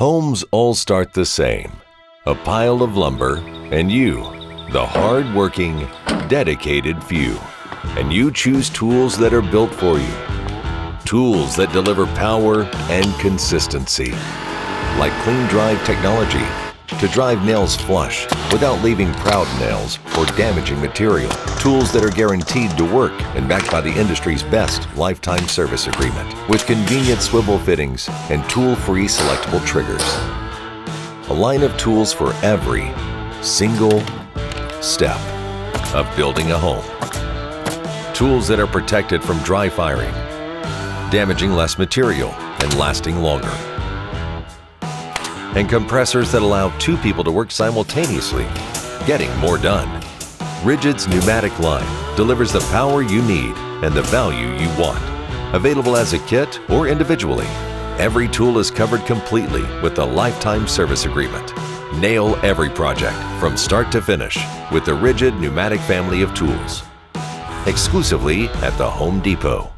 Homes all start the same. A pile of lumber and you, the hard-working, dedicated few. And you choose tools that are built for you. Tools that deliver power and consistency. Like Clean Drive technology to drive nails flush without leaving proud nails or damaging material. Tools that are guaranteed to work and backed by the industry's best lifetime service agreement with convenient swivel fittings and tool-free selectable triggers. A line of tools for every single step of building a home. Tools that are protected from dry firing, damaging less material and lasting longer and compressors that allow two people to work simultaneously, getting more done. RIDGID's pneumatic line delivers the power you need and the value you want. Available as a kit or individually, every tool is covered completely with the lifetime service agreement. Nail every project from start to finish with the Rigid pneumatic family of tools. Exclusively at the Home Depot.